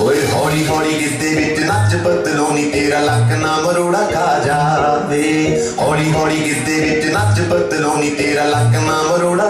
ਓਏ ਹੌਲੀ ਹੌਲੀ ਗਿੱਧੇ ਵਿੱਚ ਨੱਚ ਪਤਲੋਨੀ ਤੇਰਾ ਲੱਕ ਨਾ ਮਰੋੜਾ ਖਾ ਜਾਵੇ ਹੌਲੀ ਹੌਲੀ ਗਿੱਧੇ ਵਿੱਚ ਨੱਚ ਪਤਲੋਨੀ ਤੇਰਾ ਲੱਕ ਨਾ ਮਰੋੜਾ